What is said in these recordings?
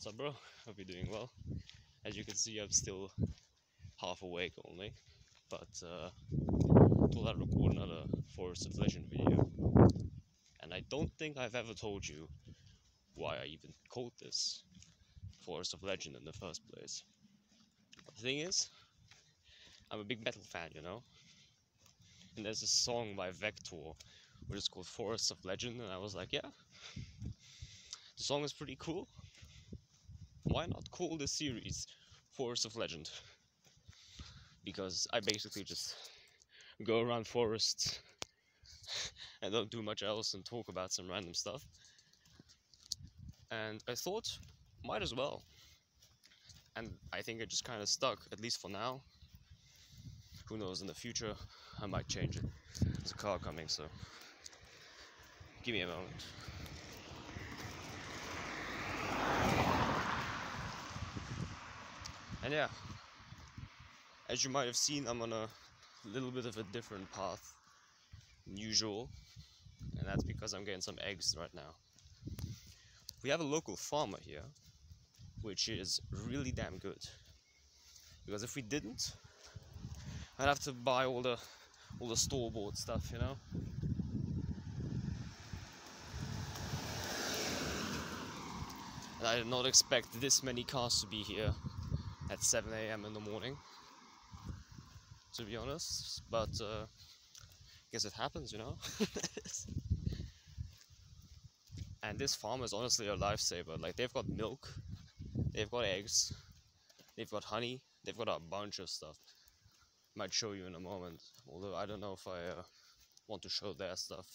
What's up, bro? Hope you're doing well. As you can see, I'm still half awake only, but uh, thought I'd record another Forest of Legend video. And I don't think I've ever told you why I even called this Forest of Legend in the first place. But the thing is, I'm a big metal fan, you know? And there's a song by Vector which is called Forest of Legend, and I was like, yeah, the song is pretty cool. Why not call the series Forest of Legend? Because I basically just go around forests and don't do much else and talk about some random stuff. And I thought, might as well. And I think it just kind of stuck, at least for now. Who knows, in the future, I might change it. There's a car coming, so give me a moment. And yeah, as you might have seen, I'm on a little bit of a different path than usual, and that's because I'm getting some eggs right now. We have a local farmer here, which is really damn good. Because if we didn't, I'd have to buy all the all the store-bought stuff, you know. And I did not expect this many cars to be here at 7 a.m. in the morning, to be honest. But uh, I guess it happens, you know. and this farm is honestly a lifesaver. Like they've got milk, they've got eggs, they've got honey, they've got a bunch of stuff. Might show you in a moment. Although I don't know if I uh, want to show their stuff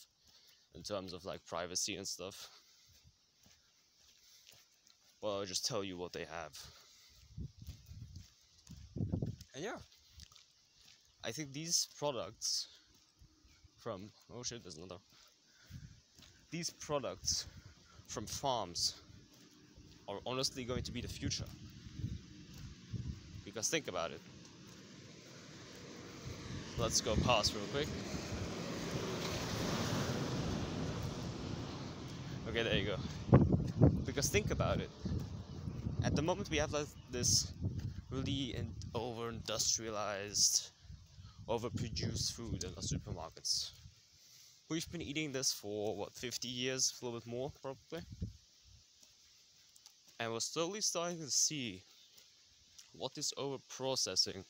in terms of like privacy and stuff. Well, I'll just tell you what they have. And yeah, I think these products from oh shit, there's another. These products from farms are honestly going to be the future. Because think about it. Let's go past real quick. Okay, there you go. Because think about it. At the moment, we have like this really in- over industrialized, overproduced food in the supermarkets. We've been eating this for what 50 years, a little bit more probably. And we're slowly starting to see what this over processing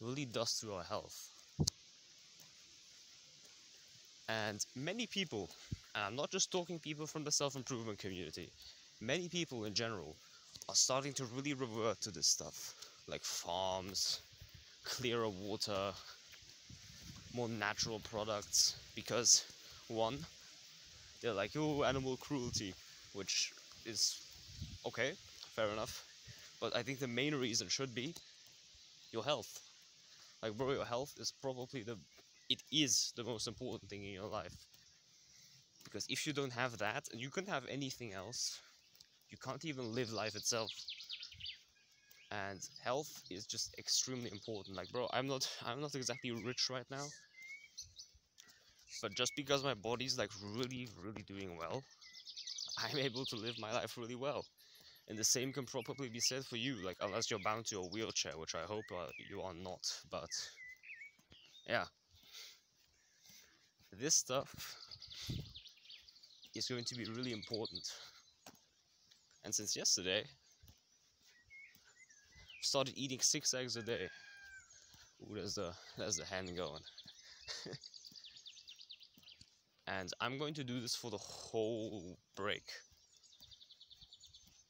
really does to our health. And many people, and I'm not just talking people from the self improvement community, many people in general are starting to really revert to this stuff like farms, clearer water, more natural products because one, they're like, oh, animal cruelty, which is okay, fair enough. But I think the main reason should be your health. Like, bro, your health is probably the it is the most important thing in your life. Because if you don't have that, and you can have anything else, you can't even live life itself. And health is just extremely important. Like, bro, I'm not, I'm not exactly rich right now, but just because my body's like really, really doing well, I'm able to live my life really well. And the same can probably be said for you, like unless you're bound to a wheelchair, which I hope uh, you are not. But yeah, this stuff is going to be really important. And since yesterday, started eating six eggs a day. Ooh, there's the there's the hen going. and I'm going to do this for the whole break.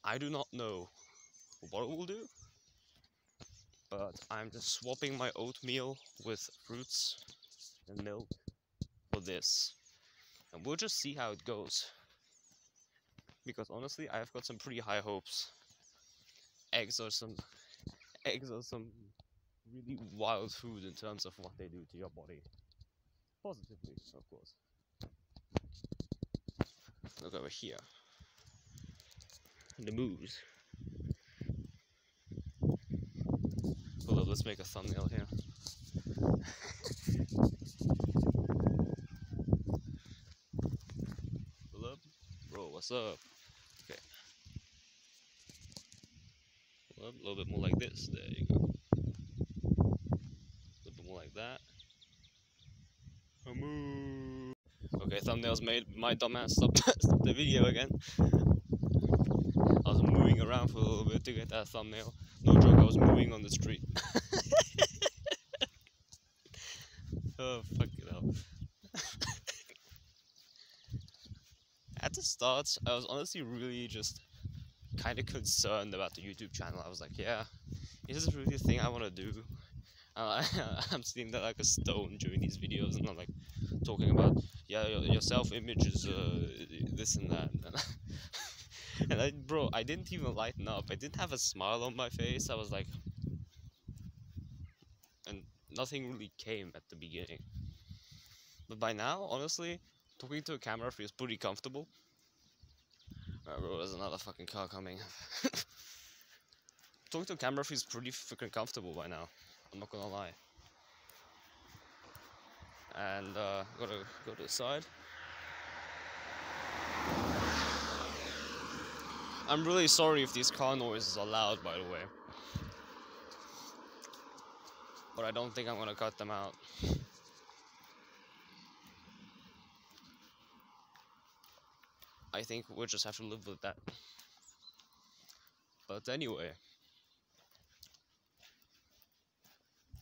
I do not know what it will do, but I'm just swapping my oatmeal with fruits and milk for this. And we'll just see how it goes. Because honestly, I've got some pretty high hopes. Eggs are some eggs are some really wild food in terms of what they do to your body. Positively, of course. Look over here. The moves. Hold oh, up, let's make a thumbnail here. Bro, what's up? A little bit more like this. There you go. A little bit more like that. Okay, thumbnails made. My dumbass stopped, stopped the video again. I was moving around for a little bit to get that thumbnail. No joke, I was moving on the street. oh, fuck it up. At the start, I was honestly really just kind of concerned about the YouTube channel. I was like, yeah, this is this really a thing I want to do? Uh, I'm sitting there like a stone during these videos and I'm like talking about, yeah, your, your self-image is uh, this and that. and I, bro, I didn't even lighten up. I didn't have a smile on my face. I was like, and nothing really came at the beginning. But by now, honestly, talking to a camera feels pretty comfortable. Bro, there's another fucking car coming. talking to camera feels pretty freaking comfortable by now. I'm not gonna lie. And uh, gotta go to the side. I'm really sorry if these car noises are loud, by the way. But I don't think I'm gonna cut them out. I think we'll just have to live with that. But anyway.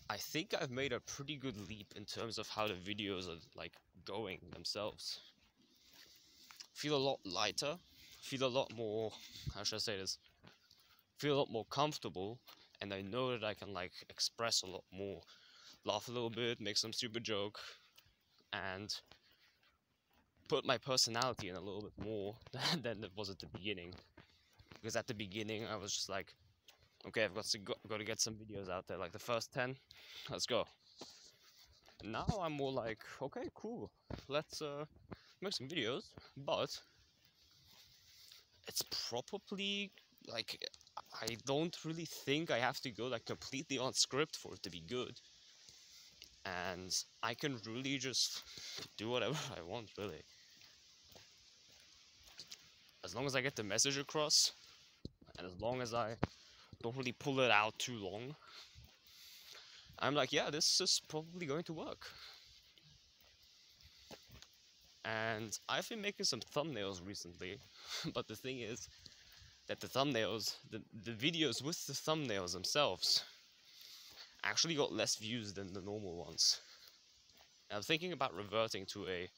I think I've made a pretty good leap in terms of how the videos are like going themselves. Feel a lot lighter, feel a lot more how should I say this? Feel a lot more comfortable and I know that I can like express a lot more. Laugh a little bit, make some stupid joke and put my personality in a little bit more than it was at the beginning. Because at the beginning I was just like okay, I've got to go, got to get some videos out there. Like the first ten, let's go. Now I'm more like, okay, cool. Let's uh, make some videos, but it's probably like I don't really think I have to go like completely on script for it to be good. And I can really just do whatever I want, really. As long as I get the message across, and as long as I don't really pull it out too long. I'm like, yeah, this is probably going to work. And I've been making some thumbnails recently, but the thing is that the thumbnails, the, the videos with the thumbnails themselves, actually got less views than the normal ones. I'm thinking about reverting to a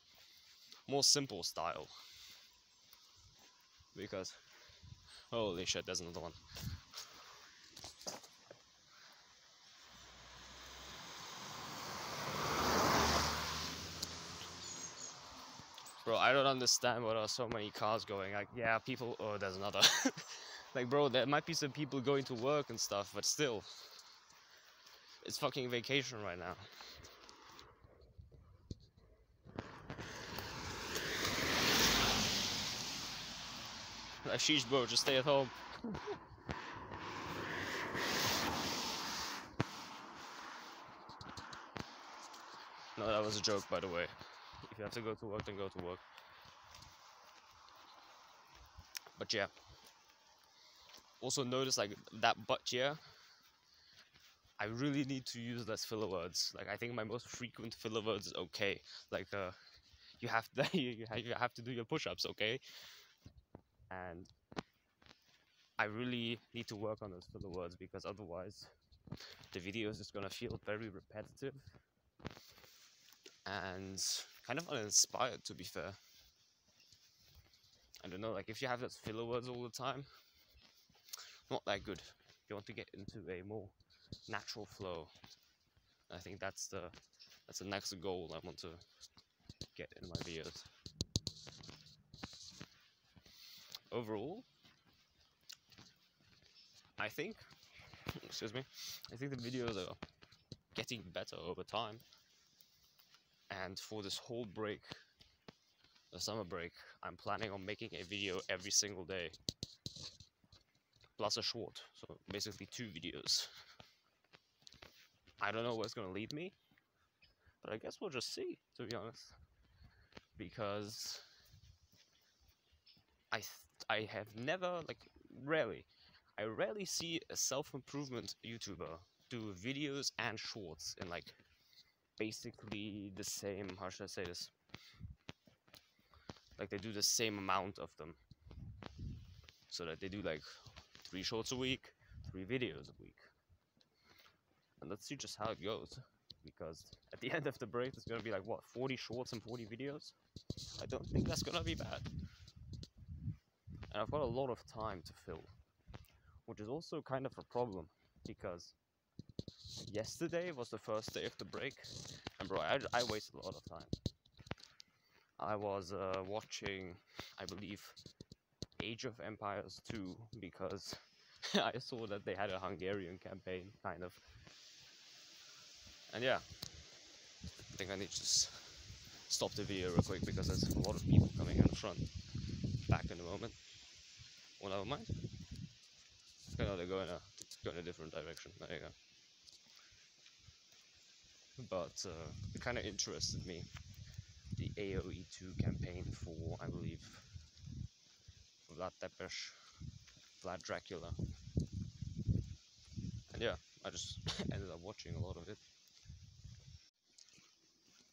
more simple style. Because, holy shit, there's another one. Bro, I don't understand why are so many cars going. Like, yeah, people. Oh, there's another. like, bro, there might be some people going to work and stuff, but still. It's fucking vacation right now. Sheesh, bro, just stay at home. no, that was a joke, by the way. If you have to go to work, then go to work. But yeah. Also notice like that but yeah. I really need to use less filler words. Like I think my most frequent filler words is okay. Like uh, you have to you have to do your push-ups, okay? And I really need to work on those filler words because otherwise the video is just gonna feel very repetitive and kind of uninspired to be fair. I don't know, like if you have those filler words all the time, not that good. You want to get into a more natural flow. I think that's the that's the next goal I want to get in my videos. Overall, I think, excuse me, I think the videos are getting better over time. And for this whole break, the summer break, I'm planning on making a video every single day, plus a short, so basically two videos. I don't know where it's gonna lead me, but I guess we'll just see, to be honest, because I I have never like rarely I rarely see a self improvement YouTuber do videos and shorts in like basically the same. How should I say this? Like they do the same amount of them, so that they do like three shorts a week, three videos a week, and let's see just how it goes. Because at the end of the break, it's gonna be like what 40 shorts and 40 videos. I don't think that's gonna be bad. And I've got a lot of time to fill, which is also kind of a problem because yesterday was the first day of the break, and bro, I, I wasted a lot of time. I was uh, watching, I believe, Age of Empires 2 because I saw that they had a Hungarian campaign, kind of. And yeah, I think I need to just stop the video real quick because there's a lot of people coming in front. Back in a moment. Well, never mind. No, they're going a, go in a different direction. There you go. But uh, it kind of interested me the AOE2 campaign for, I believe, Vlad Tepes, Vlad Dracula. And yeah, I just ended up watching a lot of it.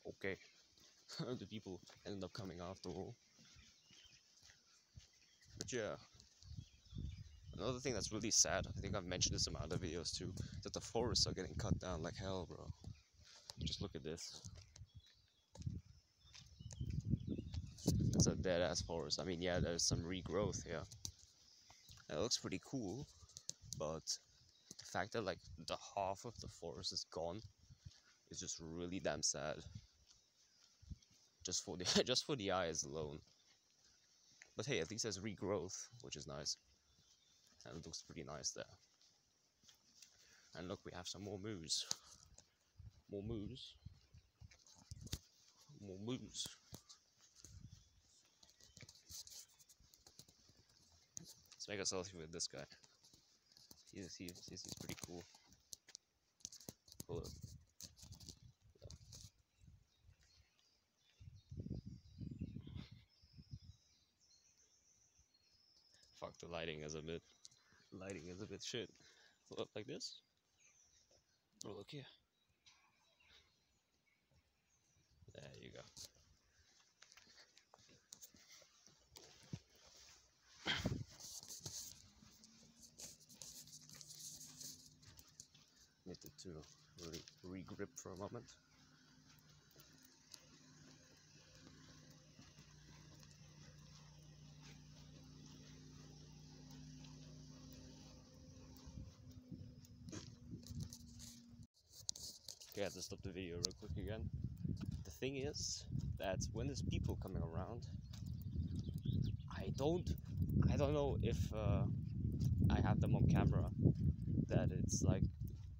Okay, the people ended up coming after all. But yeah, another thing that's really sad, I think I've mentioned this in my other videos too, that the forests are getting cut down like hell, bro. Just look at this. It's a dead ass forest. I mean, yeah, there's some regrowth here. It looks pretty cool, but the fact that like the half of the forest is gone is just really damn sad. Just for the just for the eyes alone. But hey, at least there's regrowth, which is nice. And it looks pretty nice there. And look, we have some more moose. More moose. More moose. Let's make a selfie with this guy. He's, he's, he's, pretty cool. Hold up. Fuck, the lighting is a bit... Lighting is a bit shit. Look like this. Or look here. There you go. Needed to really regrip for a moment. Stop the video real quick again. The thing is that when there's people coming around, I don't, I don't know if uh, I have them on camera. That it's like,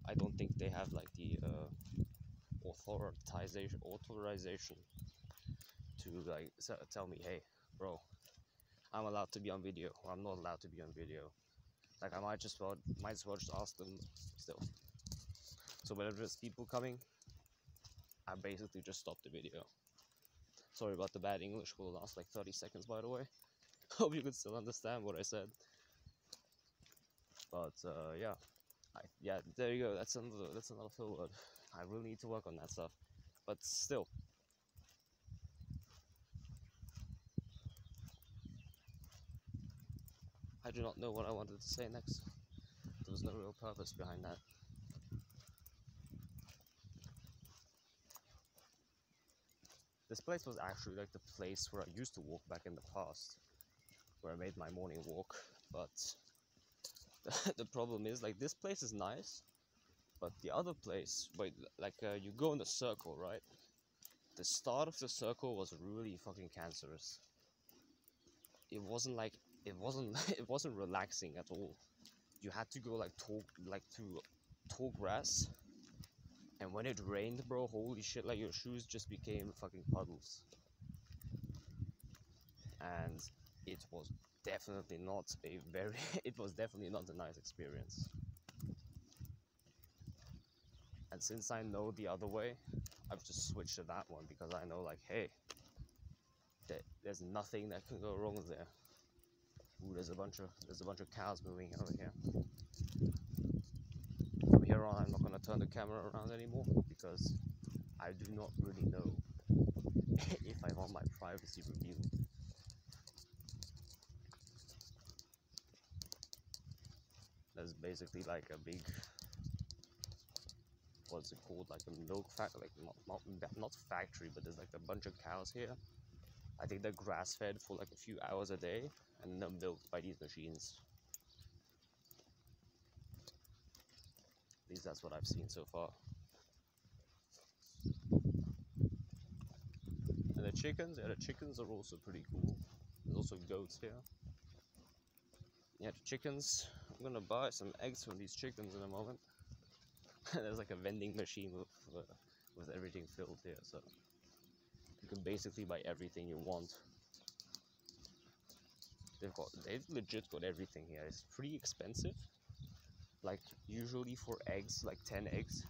I don't think they have like the uh, authorization, authorization to like tell me, hey, bro, I'm allowed to be on video, or I'm not allowed to be on video. Like I might just well, might as well just ask them still. So whenever there's people coming, I basically just stopped the video. Sorry about the bad English for the last like 30 seconds, by the way. Hope you could still understand what I said. But uh, yeah, I, yeah, there you go. That's another that's another fill word. I really need to work on that stuff. But still, I do not know what I wanted to say next. There was no real purpose behind that. This place was actually like the place where I used to walk back in the past, where I made my morning walk. But the, problem is, like, this place is nice, but the other place, wait, like, uh, you go in the circle, right? The start of the circle was really fucking cancerous. It wasn't like it wasn't it wasn't relaxing at all. You had to go like tall like through tall grass and when it rained, bro, holy shit, like your shoes just became fucking puddles. And it was definitely not a very, it was definitely not a nice experience. And since I know the other way, I've just switched to that one because I know, like, hey, there, there's nothing that can go wrong there. Ooh, there's a bunch of there's a bunch of cows moving over here. On, I'm not gonna turn the camera around anymore because I do not really know if I want my privacy revealed. That's basically like a big what's it called? Like a milk factory like not, not not factory but there's like a bunch of cows here. I think they're grass fed for like a few hours a day and they're milked by these machines least that's what i've seen so far and the chickens yeah the chickens are also pretty cool there's also goats here yeah the chickens i'm gonna buy some eggs from these chickens in a moment there's like a vending machine with uh, with everything filled here, so you can basically buy everything you want. They've got they've legit got everything here. It's pretty expensive. Like usually for eggs, like ten eggs,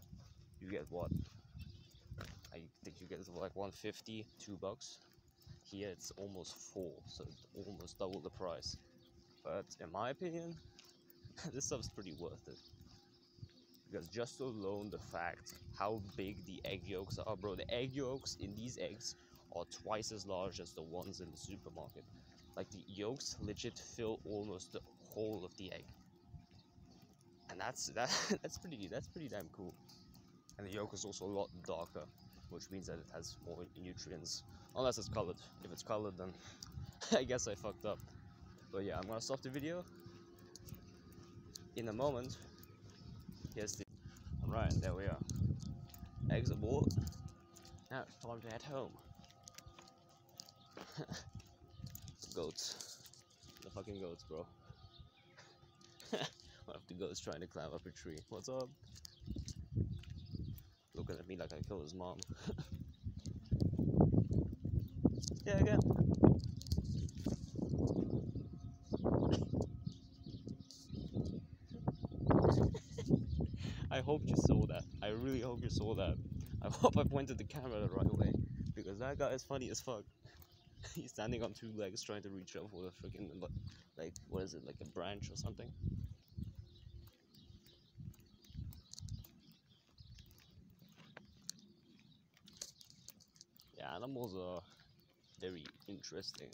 you get what? I think you get like 150, two bucks. Here it's almost four, so it's almost double the price. But in my opinion, this stuff's pretty worth it because just alone the fact how big the egg yolks are bro the egg yolks in these eggs are twice as large as the ones in the supermarket like the yolks legit fill almost the whole of the egg and that's that that's pretty that's pretty damn cool and the yolk is also a lot darker which means that it has more nutrients unless it's colored if it's colored then i guess i fucked up but yeah i'm gonna stop the video in a moment here's the. Right, there we are. Eggs aboard. Now it's time to head home. goats. The fucking goats, bro. One of the goats trying to climb up a tree. What's up? Looking at me like I killed his mom. yeah, again. I hope you saw that. I really hope you saw that. I hope I pointed the camera the right way because that guy is funny as fuck. He's standing on two legs trying to reach up for the freaking like what is it like a branch or something. Yeah, animals are very interesting.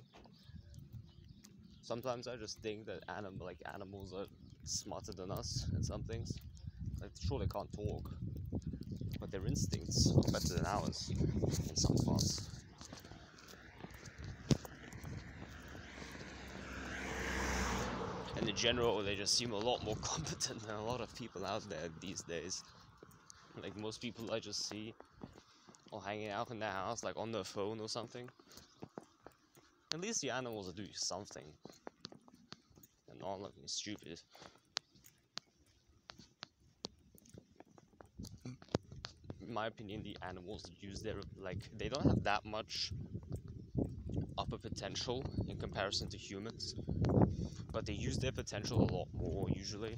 Sometimes I just think that animal like animals are smarter than us in some things. I'm sure they can't talk, but their instincts are better than ours in some parts. And in general, they just seem a lot more competent than a lot of people out there these days. Like most people I just see or hanging out in their house, like on their phone or something. At least the animals are doing something. They're not looking stupid. in my opinion, the animals use their like they don't have that much upper potential in comparison to humans, but they use their potential a lot more usually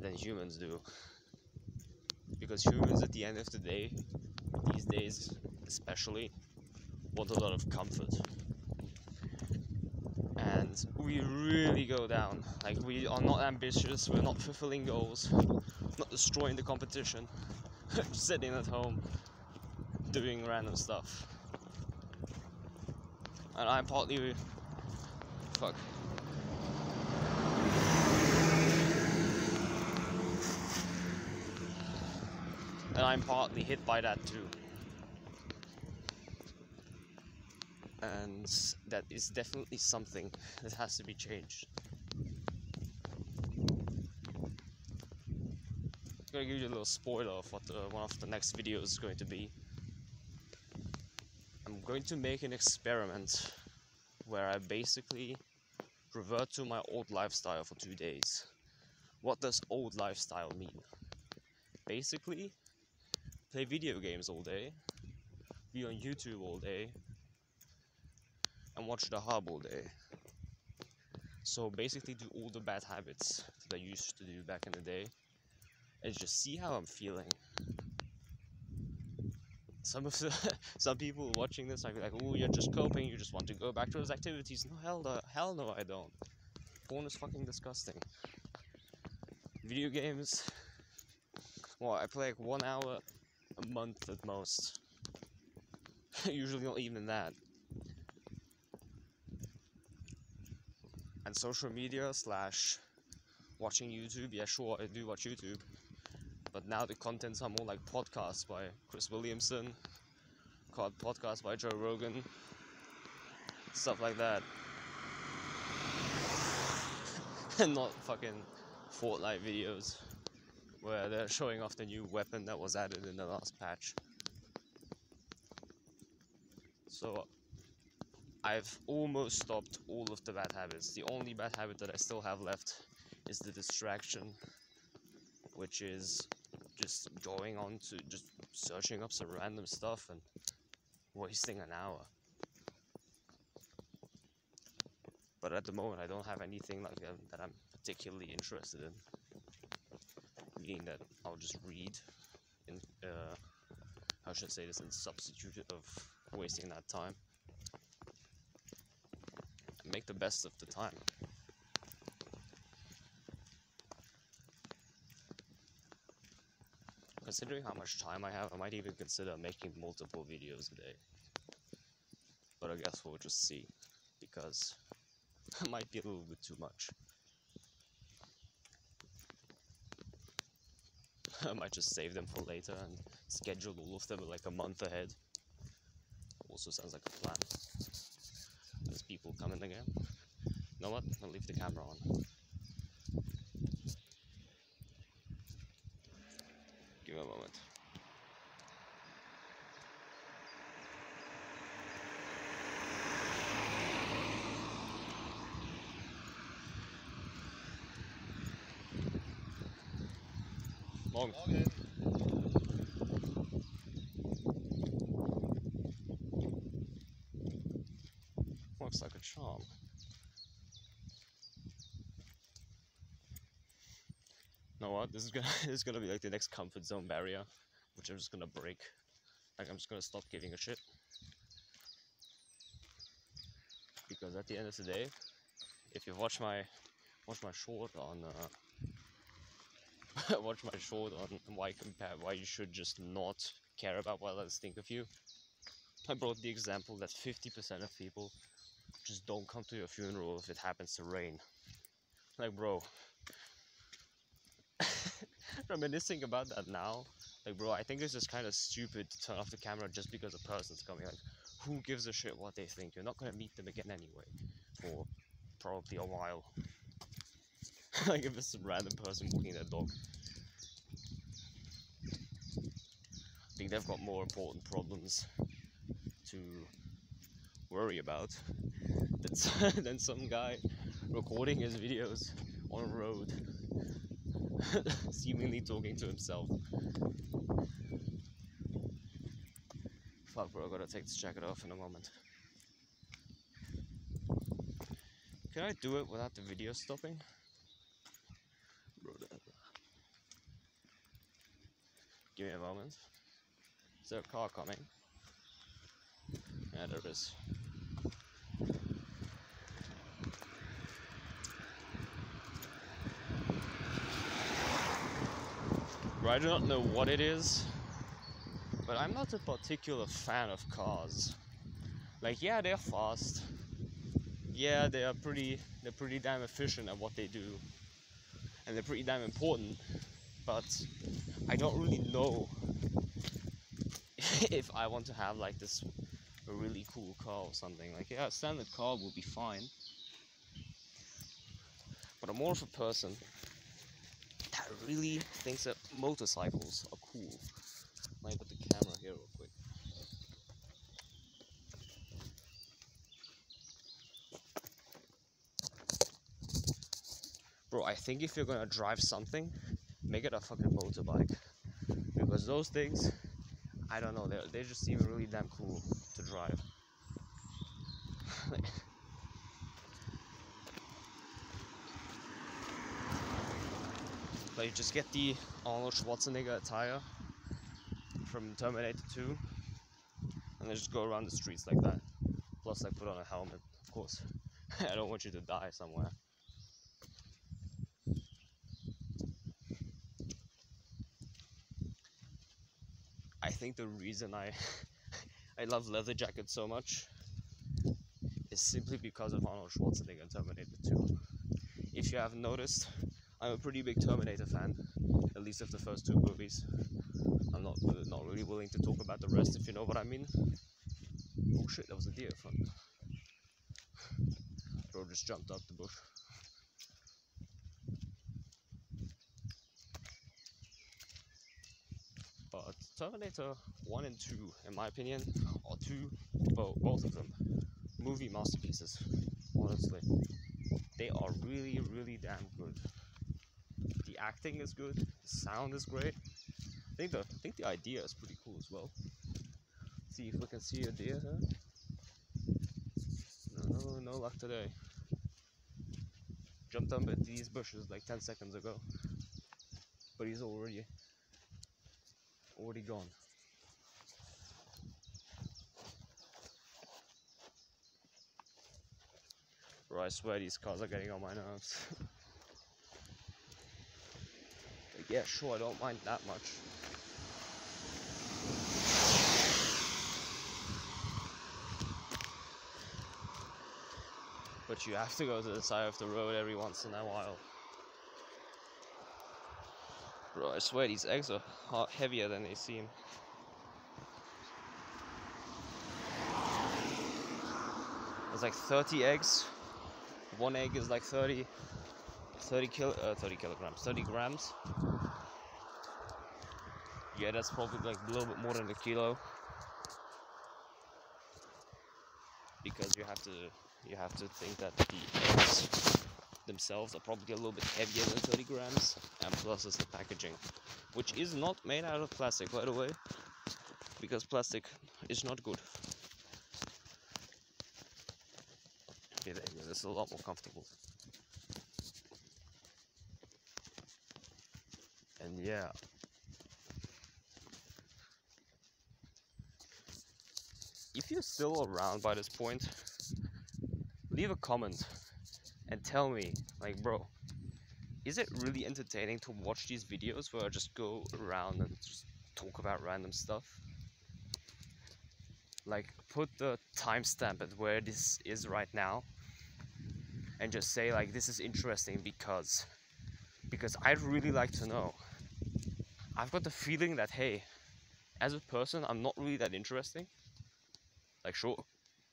than humans do. Because humans, at the end of the day, these days especially, want a lot of comfort. And we really go down. Like, we are not ambitious, we're not fulfilling goals, not destroying the competition. sitting at home doing random stuff. And I'm partly fuck. And I'm partly hit by that too. And that is definitely something that has to be changed. gonna give you a little spoiler of what the, one of the next videos is going to be. I'm going to make an experiment where I basically revert to my old lifestyle for two days. What does old lifestyle mean? Basically, play video games all day, be on YouTube all day, and watch the hub all day. So basically do all the bad habits that I used to do back in the day and just see how I'm feeling. Some of the some people watching this might be like, "Oh, you're just coping. You just want to go back to those activities." No, hell, the, Hell no, I don't. Porn is fucking disgusting. Video games. Well, I play like one hour a month at most. Usually not even that. And social media slash watching YouTube. Yeah, sure, I do watch YouTube. But now the contents are more like podcasts by Chris Williamson, called podcasts by Joe Rogan, stuff like that. and not fucking Fortnite videos where they're showing off the new weapon that was added in the last patch. So I've almost stopped all of the bad habits. The only bad habit that I still have left is the distraction, which is just going on to just searching up some random stuff and wasting an hour. But at the moment, I don't have anything like that that I'm particularly interested in. That I'll just read, in uh, how should I say this, in substitute of wasting that time. Make the best of the time. Considering how much time I have, I might even consider making multiple videos a day. But I guess we'll just see, because it might be a little bit too much. I might just save them for later and schedule all of them like a month ahead. Also sounds like a plan. There's people coming again. You know what? I'll leave the camera on. Give me a moment. Morgen. Morgen. Looks like a charm. know what? This is gonna this is gonna be like the next comfort zone barrier, which I'm just gonna break. Like I'm just gonna stop giving a shit. Because at the end of the day, if you watch my watch my short on uh, watch my short on why compare why you should just not care about what others think of you. I brought the example that 50% of people just don't come to your funeral if it happens to rain. Like, bro, reminiscing about that now, like, bro, I think it's just kind of stupid to turn off the camera just because a person's coming. Like, who gives a shit what they think? You're not gonna meet them again anyway, for probably a while. like, if it's some random person walking their dog. I think they've got more important problems to worry about than, than some guy recording his videos on a road, seemingly talking to himself. Fuck, bro, I gotta take this jacket off in a moment. Can I do it without the video stopping? Bro, that- Give me a moment. Is there a car coming? Yeah, there is. I do not know what it is, but I'm not a particular fan of cars. Like, yeah, they're fast. Yeah, they are pretty. They're pretty damn efficient at what they do, and they're pretty damn important. But I don't really know if I want to have like this really cool car or something. Like, yeah, a standard car will be fine. But I'm more of a person that really thinks that motorcycles are cool. Let me put the camera here real quick. Bro, I think if you're gonna drive something, make it a fucking motorbike. Because those things, I don't know, they they just seem really damn cool to drive. like just get the Arnold Schwarzenegger attire from Terminator 2 and then just go around the streets like that. Plus like put on a helmet, of course. I don't want you to die somewhere. Think the reason I I love leather jackets so much is simply because of Arnold Schwarzenegger in Terminator 2. If you haven't noticed, I'm a pretty big Terminator fan, at least of the first two movies. I'm not not really willing to talk about the rest if you know what I mean. Oh shit, there was a deer front. Bro just jumped up the bush. But Terminator 1 and 2, in my opinion, or two, well, both of them, movie masterpieces. Honestly, they are really, really damn good. The acting is good, the sound is great. I think the I think the idea is pretty cool as well. see if we can see a deer here. No, no, no luck today. Jumped under these bushes like 10 seconds ago, but he's already already gone. Bro, I swear these cars are getting on my nerves. yeah, sure, I don't mind that much. But you have to go to the side of the road every once in a while. Bro, I swear these eggs are heavier than they seem. There's like 30 eggs. One egg is like 30, 30 kilo, uh, 30 kilograms, 30 grams. Yeah, that's probably like a little bit more than a kilo. Because you have to, you have to think that the eggs themselves are probably a little bit heavier than 30 grams and plus is the packaging which is not made out of plastic by the way because plastic is not good. Okay there you go, this is a lot more comfortable. And yeah. If you're still around by this point leave a comment and tell me, like, bro, is it really entertaining to watch these videos where I just go around and just talk about random stuff? Like, put the timestamp at where this is right now and just say, like, this is interesting because. Because I'd really like to know. I've got the feeling that, hey, as a person, I'm not really that interesting. Like, sure,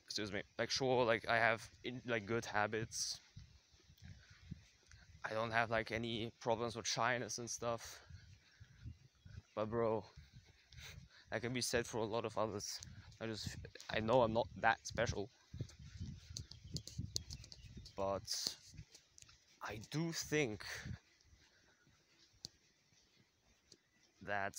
excuse me, like, sure, like, I have, in, like, good habits, I don't have like any problems with shyness and stuff. But bro, that can be said for a lot of others. I just I know I'm not that special. But I do think that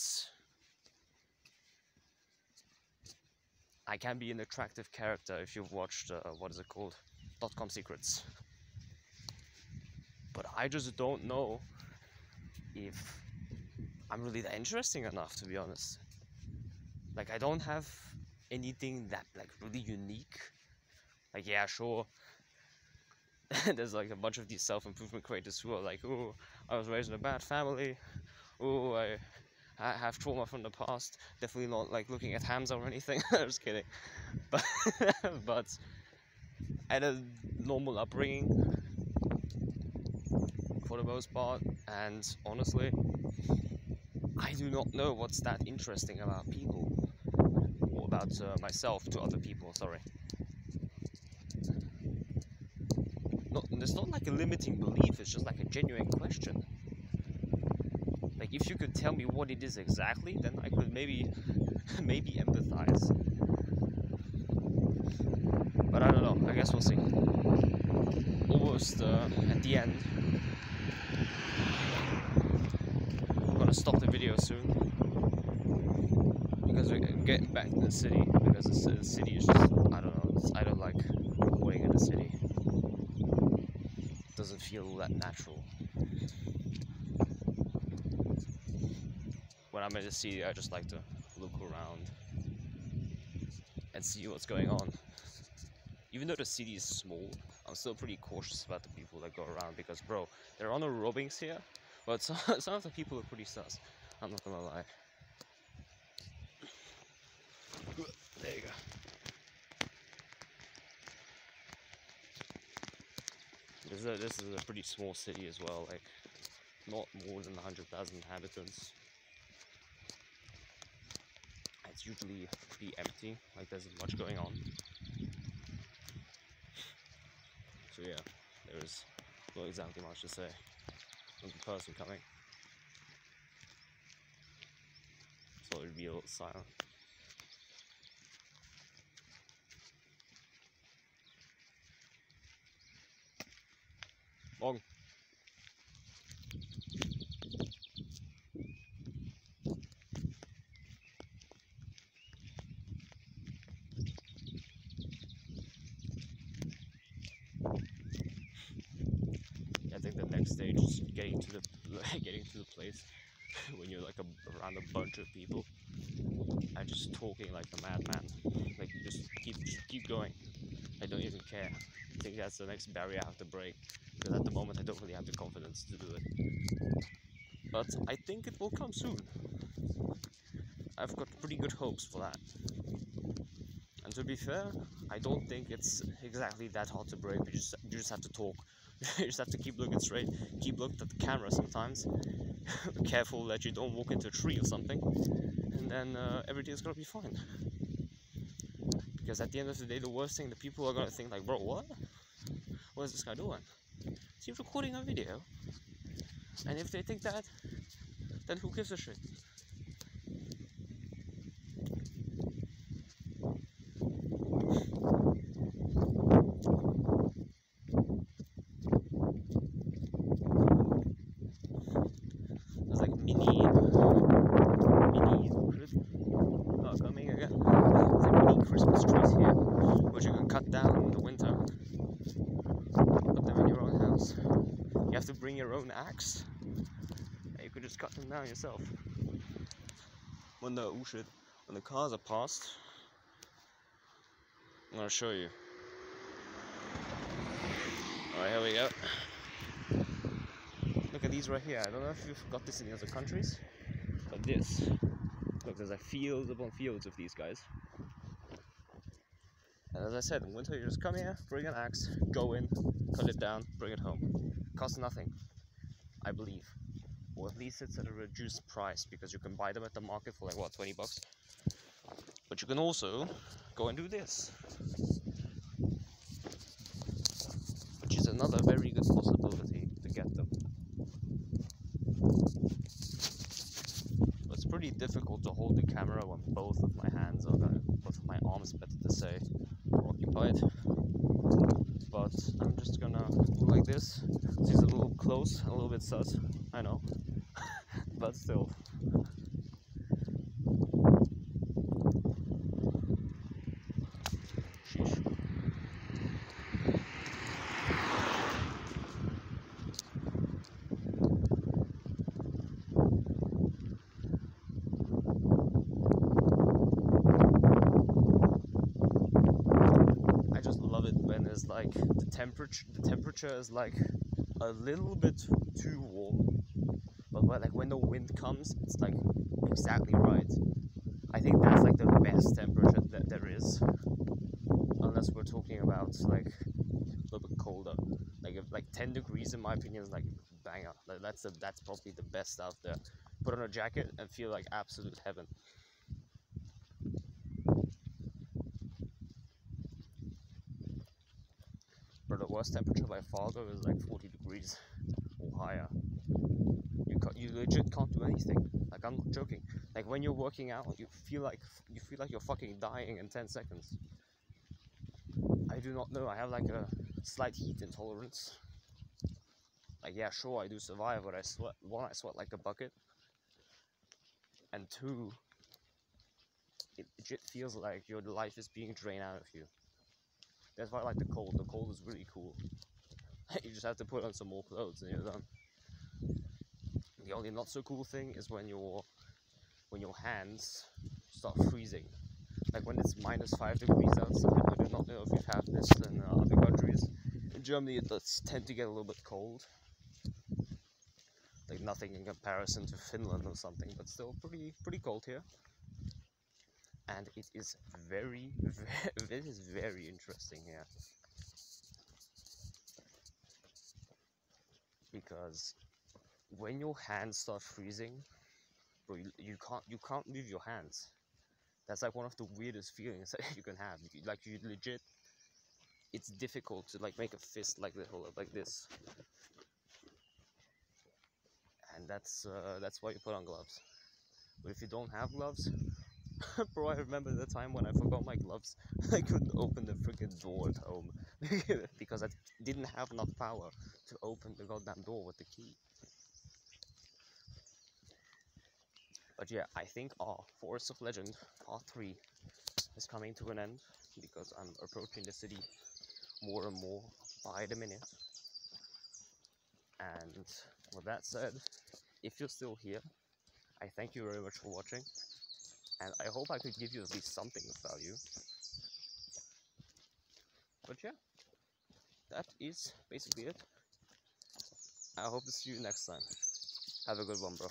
I can be an attractive character if you've watched uh, what is it called? Dot com secrets but I just don't know if I'm really that interesting enough to be honest. Like I don't have anything that like really unique. Like yeah, sure. There's like a bunch of these self-improvement creators who are like, oh, I was raised in a bad family. Oh, I, I have trauma from the past. Definitely not like looking at Hamza or anything. I'm just kidding. But but at a normal upbringing, for the most part, and honestly, I do not know what's that interesting about people or about uh, myself to other people. Sorry. Not, it's not like a limiting belief, it's just like a genuine question. Like, if you could tell me what it is exactly, then I could maybe, maybe empathize. But I don't know, I guess we'll see. Almost uh, at the end, gonna stop the video soon. Because we're getting back to the city because the city is just I don't know I don't like recording in the city. It doesn't feel that natural. When I'm in the city I just like to look around and see what's going on. Even though the city is small I'm still pretty cautious about the people that go around because, bro, there are no robbings here, but some, some of the people are pretty sus. I'm not gonna lie. There you go. This is, a, this is a pretty small city as well, like not more than 100,000 inhabitants. It's usually pretty empty, like there's not much going on. So yeah, there is not exactly much to say of the person coming. So it'd be a little silent. Morgen. I think the next stage is getting to the getting to the place when you're like a, around a bunch of people and just talking like a madman. Like you just keep keep going. I don't even care. I think that's the next barrier I have to break because at the moment I don't really have the confidence to do it. But I think it will come soon. I've got pretty good hopes for that. And to be fair, I don't think it's exactly that hard to break. You just you just have to talk. you just have to keep looking straight, keep looking at the camera sometimes. careful that you don't walk into a tree or something, and then uh, is gonna be fine. Because at the end of the day, the worst thing, the people are gonna think like, bro, what? What is this guy doing? Is he recording a video? And if they think that, then who gives a shit? There's like mini, mini not coming again. There's like mini Christmas trees here, which you can cut down in the winter. Put them in your own house. You have to bring your own axe. And you could just cut them down yourself. When the oh shit, when the cars are passed, I'm gonna show you. Alright, here we go. Look at these right here. I don't know if you've got this in the other countries, but this. Look, there's like fields upon fields of these guys. And as I said, in winter you just come here, bring an axe, go in, cut it down, bring it home. Costs nothing, I believe. Or at least it's at a reduced price because you can buy them at the market for like what, 20 bucks? But you can also go and do this. Which is another very good possibility to get them. It's pretty difficult to hold the camera when both of my hands are, both of my arms, better to say, are occupied. But I'm just gonna go like this. This is a little close, a little bit sus, I know, but still. Sheesh. I just love it when it's like the temperature the temperature is like a little bit too warm. But like when the wind comes, it's like exactly right. I think that's like the best temperature that there is. Unless we're talking about like a little bit colder. Like if, like 10 degrees in my opinion is like banger. Like that's the, that's probably the best out there. Put on a jacket and feel like absolute heaven. But the worst temperature by far though is like 40 degrees or higher. You ca you legit can't do anything. Like I'm not joking. Like when you're working out, you feel like you feel like you're fucking dying in 10 seconds. I do not know. I have like a slight heat intolerance. Like yeah, sure I do survive, but I sweat. One, I sweat like a bucket, and two, it legit feels like your life is being drained out of you. That's why I like the cold. The cold is really cool. you just have to put on some more clothes and you're done. The only not so cool thing is when your when your hands start freezing. Like when it's minus five degrees outside. I do not know if you've had this in uh, other countries. In Germany it does tend to get a little bit cold. Like nothing in comparison to Finland or something, but still pretty pretty cold here. And it is very, very this is very interesting here. Because when your hands start freezing, bro, you, you can't you can't move your hands. That's like one of the weirdest feelings that you can have. Like you legit, it's difficult to like make a fist like this, hold up, like this. And that's uh, that's why you put on gloves. But if you don't have gloves, bro, I remember the time when I forgot my gloves. I couldn't open the freaking door at home because I didn't have enough power to open the goddamn door with the key. But yeah, I think our Forest of Legend Part 3 is coming to an end because I'm approaching the city more and more by the minute. And with that said, if you're still here, I thank you very much for watching. And I hope I could give you at least something of value. But yeah, that is basically it. I hope to see you next time. Have a good one, bro.